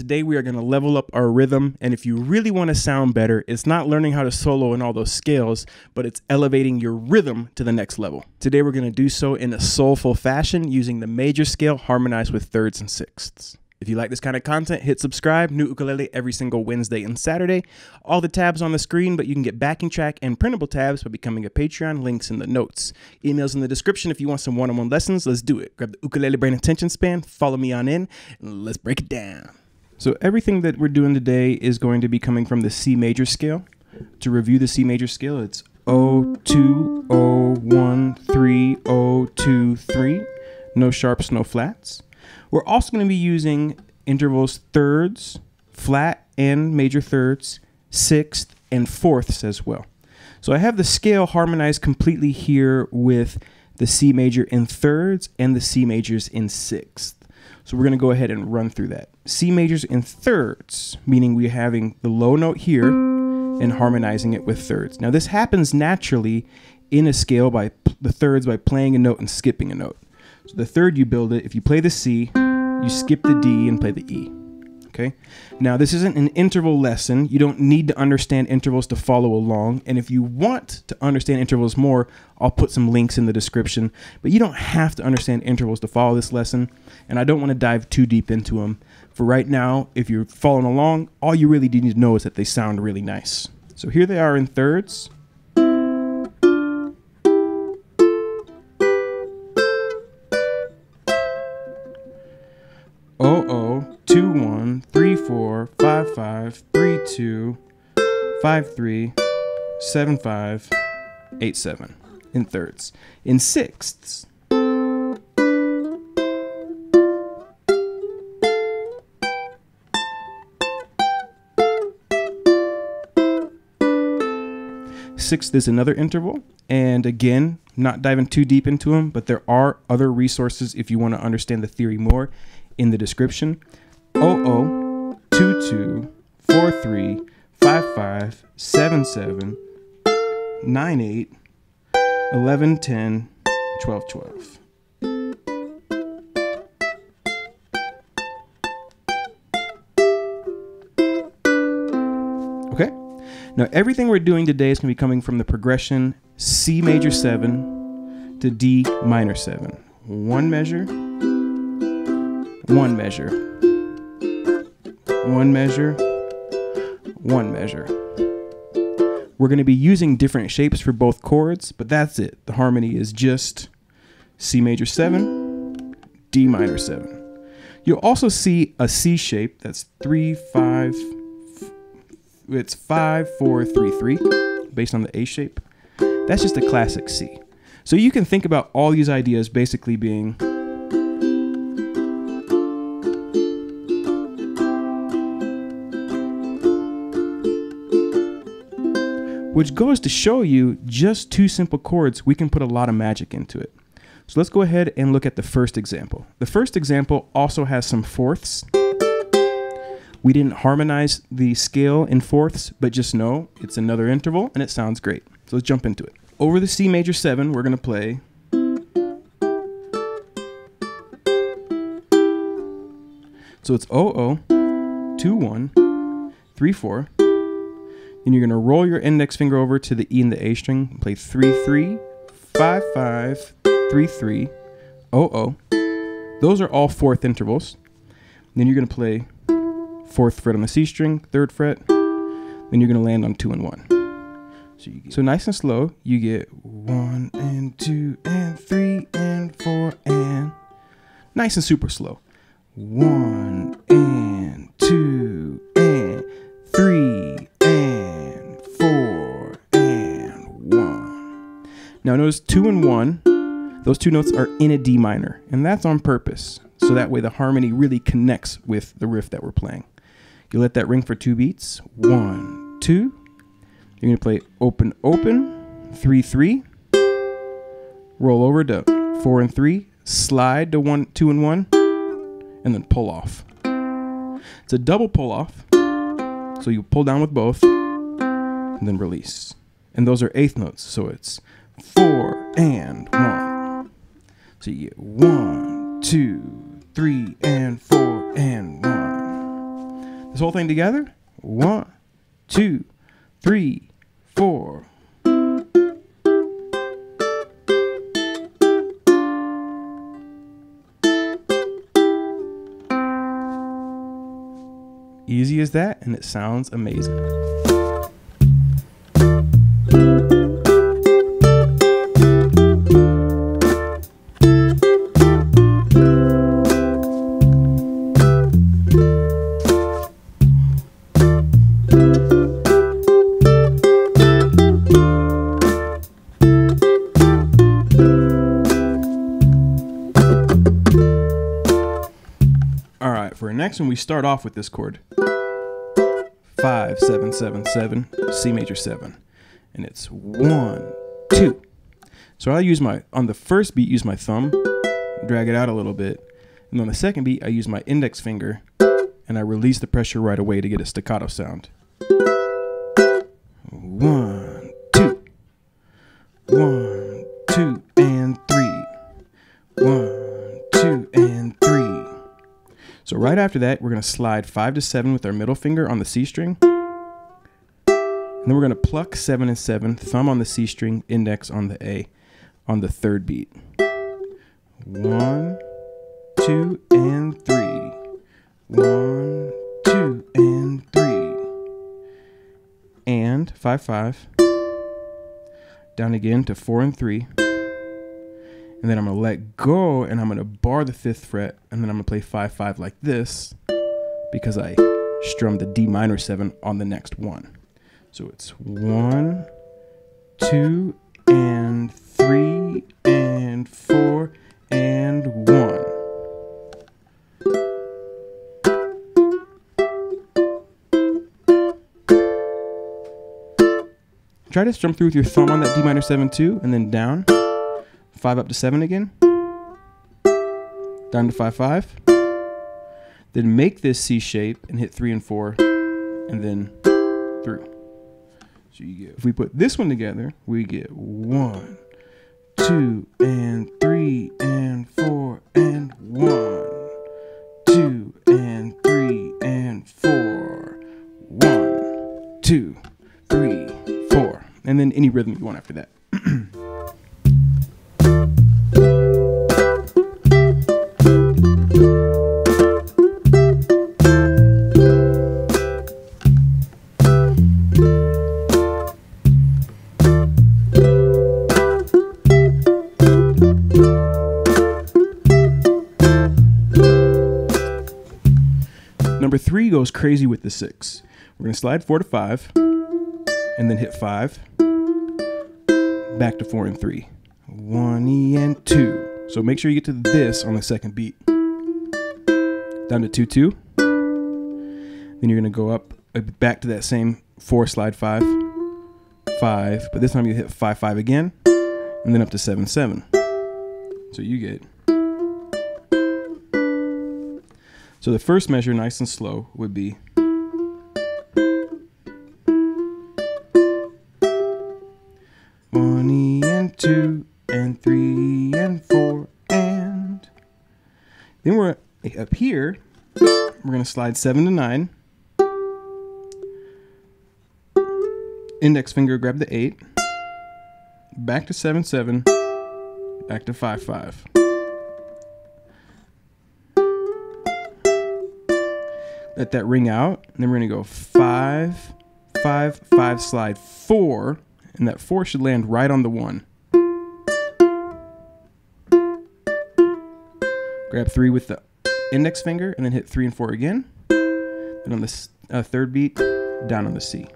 today we are going to level up our rhythm. And if you really want to sound better, it's not learning how to solo in all those scales, but it's elevating your rhythm to the next level. Today we're going to do so in a soulful fashion using the major scale harmonized with thirds and sixths. If you like this kind of content, hit subscribe. New ukulele every single Wednesday and Saturday. All the tabs on the screen, but you can get backing track and printable tabs by becoming a Patreon. Links in the notes. Emails in the description if you want some one on one lessons. Let's do it. Grab the ukulele brain attention span, follow me on in, and let's break it down. So, everything that we're doing today is going to be coming from the C major scale. To review the C major scale, it's O2, O1, 3, O2, 3. No sharps, no flats. We're also going to be using intervals thirds, flat and major thirds, sixth, and fourths as well. So I have the scale harmonized completely here with the C major in thirds and the C majors in sixth. So we're going to go ahead and run through that. C majors in thirds, meaning we're having the low note here and harmonizing it with thirds. Now this happens naturally in a scale by the thirds by playing a note and skipping a note. So the third you build it, if you play the C, you skip the D and play the E. Okay. Now, this isn't an interval lesson. You don't need to understand intervals to follow along. And if you want to understand intervals more, I'll put some links in the description. But you don't have to understand intervals to follow this lesson. And I don't want to dive too deep into them. For right now, if you're following along, all you really need to know is that they sound really nice. So here they are in thirds. Oh oh two one five three two five three seven five eight seven in thirds. In sixths. Sixth is another interval, and again, not diving too deep into them, but there are other resources if you want to understand the theory more in the description. 00 22 43 55 77 98 11 10 12 12. Okay? Now, everything we're doing today is going to be coming from the progression C major 7 to D minor 7. One measure, one measure, one measure, one measure. We're going to be using different shapes for both chords, but that's it. The harmony is just C major 7, D minor 7. You'll also see a C shape that's 3 5 it's 5 4 3 3 based on the A shape. That's just a classic C. So you can think about all these ideas basically being which goes to show you just two simple chords, we can put a lot of magic into it. So let's go ahead and look at the first example. The first example also has some fourths. We didn't harmonize the scale in fourths, but just know it's another interval and it sounds great. So let's jump into it. Over the C major 7, we're going to play So it's 0 0 2 1 3 4 then you're going to roll your index finger over to the E and the A string, play 3 3, 5 5, 3 3, 0 0. Those are all fourth intervals. Then you're going to play fourth fret on the C string, third fret. Then you're going to land on 2 and 1. So, get, so nice and slow, you get 1 and 2 and 3 and 4 and. Nice and super slow. 1 and Now notice 2 and 1, those two notes are in a D minor, and that's on purpose. So that way the harmony really connects with the riff that we're playing. You let that ring for two beats. One, two. You're to play open, open, three, three. Roll over to four and three. Slide to one, two and one. And then pull off. It's a double pull off. So you pull down with both and then release. And those are eighth notes. So it's four and one. So you get one, two, three, and four, and one. This whole thing together. One, two, three, four. Easy as that, and it sounds amazing. Next one, we start off with this chord. Five, seven, seven, seven, C major seven. And it's one, two. So I use my, on the first beat, use my thumb, drag it out a little bit. And on the second beat, I use my index finger and I release the pressure right away to get a staccato sound. After that, we're going to slide five to seven with our middle finger on the C string. And then we're going to pluck seven and seven, thumb on the C string, index on the A on the third beat. One, two, and three. One, two, and three. And five, five. Down again to four and three. And then I'm gonna let go and I'm gonna bar the fifth fret and then I'm gonna play five, five like this because I strummed the D minor seven on the next one. So it's one, two, and three, and four, and one. Try to strum through with your thumb on that D minor 7 2 and then down. 5 up to 7 again. Down to 5 5. Then make this C shape and hit 3 and 4 and then through. So you get, if we put this one together, we get 1, 2, and 3, and 4, and 1, 2, and 3, and 4, 1, 2, 3, 4. And then any rhythm you want after that. Crazy with the six. We're gonna slide four to five, and then hit five, back to four and three. One E and two. So make sure you get to this on the second beat. Down to two two. Then you're gonna go up uh, back to that same four slide five, five, but this time you hit five five again, and then up to seven seven. So you get So the first measure, nice and slow, would be one E and two and three and four and then we're up here. We're gonna slide seven to nine. Index finger, grab the eight. Back to seven seven. Back to five five. Let that ring out, and then we're gonna go five, five, five, slide four, and that four should land right on the one. Grab three with the index finger, and then hit three and four again. And on the uh, third beat, down on the C.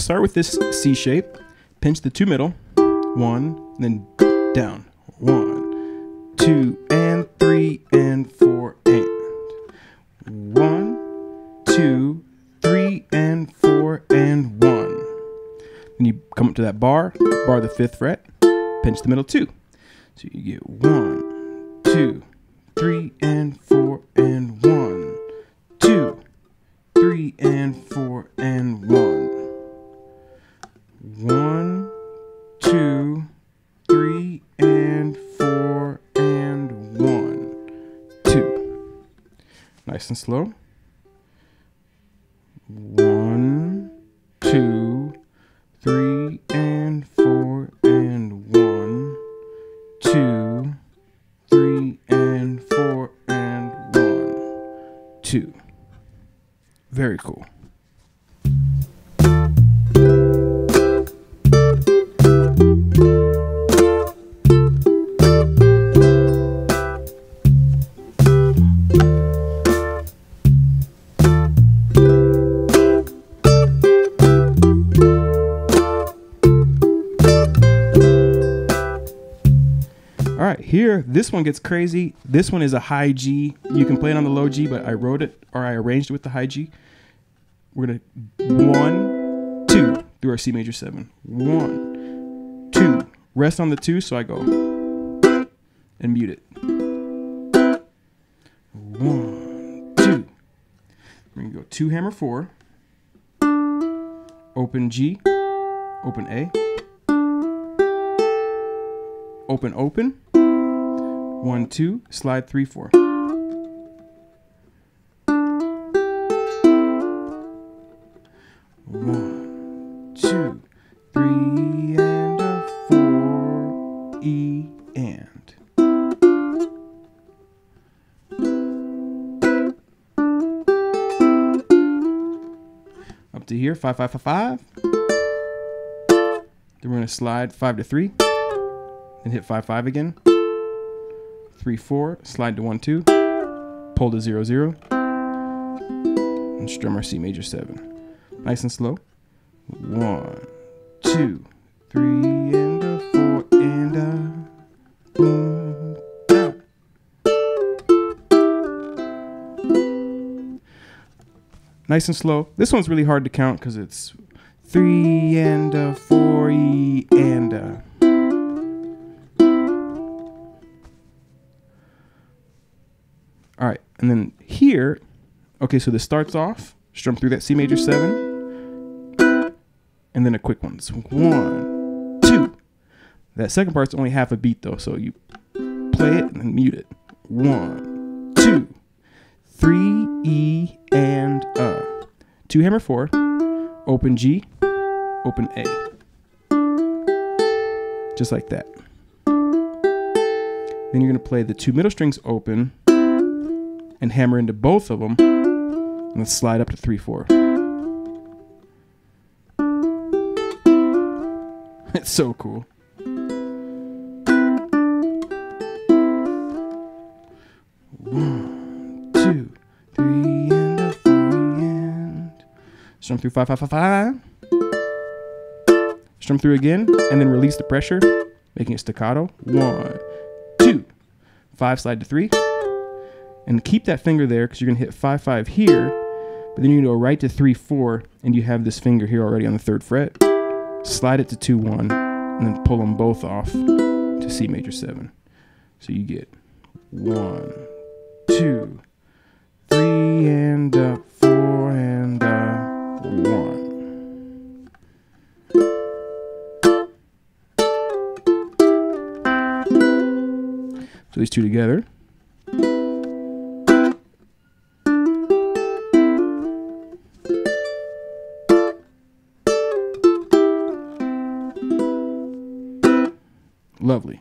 start with this C shape, pinch the two middle, one, then down, one, two, and three, and four, and one, two, three, and four, and one. Then you come up to that bar, bar the fifth fret, pinch the middle two. So you get one, two, three, and four, and one, two, three, and four, and one. One, two, three, and four, and one, two. Nice and slow. This one gets crazy. This one is a high G. You can play it on the low G, but I wrote it or I arranged it with the high G. We're gonna one, two through our C major seven. One, two. Rest on the two, so I go and mute it. One, two. We're gonna go two hammer four. Open G, open A, open open. One, two, slide three, four. One, two, three, and a four, E, and. Up to here, five, five, five, five. Then we're gonna slide five to three, and hit five, five again three, four, slide to one, two, pull to zero, zero, and strum our C major seven. Nice and slow. One, two, three, and a four, and a boom, down. Nice and slow. This one's really hard to count because it's three and a four, E, and a. and then here, okay, so this starts off, strum through that C major seven, and then a quick one. So one, two. That second part's only half a beat though, so you play it and then mute it. One, two, three, E, and uh. Two hammer four, open G, open A. Just like that. Then you're gonna play the two middle strings open and hammer into both of them and then slide up to 3 4. it's so cool. One, two, three, and a four, and strum through five, five, five, five. Strum through again, and then release the pressure, making it staccato. One, two, five, slide to three and keep that finger there because you're going to hit 5 5 here, but then to go right to 3 4, and you have this finger here already on the third fret. Slide it to 2 1, and then pull them both off to C major 7. So you get 1, 2, 3, and uh, 4, and uh, 1. So these two together. Lovely.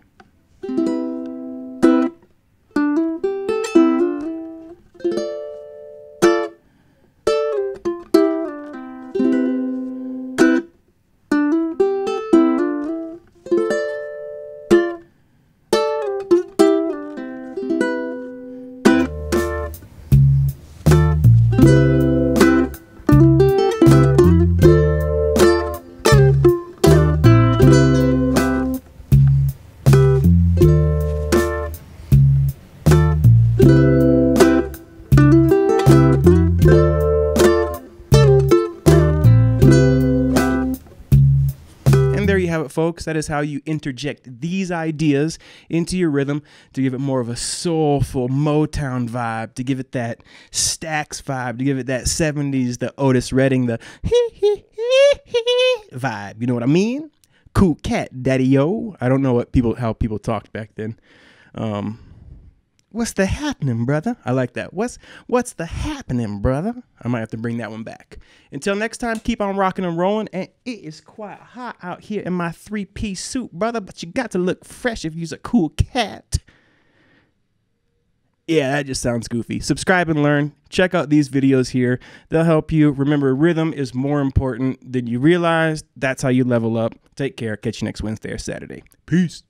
Folks. That is how you interject these ideas into your rhythm to give it more of a soulful Motown vibe, to give it that Stax vibe, to give it that 70s, the Otis Redding, the vibe. You know what I mean? Cool cat, daddy yo. I don't know what people how people talked back then. Um, What's the happening, brother? I like that. What's what's the happening, brother? I might have to bring that one back. Until next time, keep on rocking and rolling. And it is quite hot out here in my three-piece suit, brother. But you got to look fresh if you're a cool cat. Yeah, that just sounds goofy. Subscribe and learn. Check out these videos here. They'll help you. Remember, rhythm is more important than you realize. That's how you level up. Take care. Catch you next Wednesday or Saturday. Peace.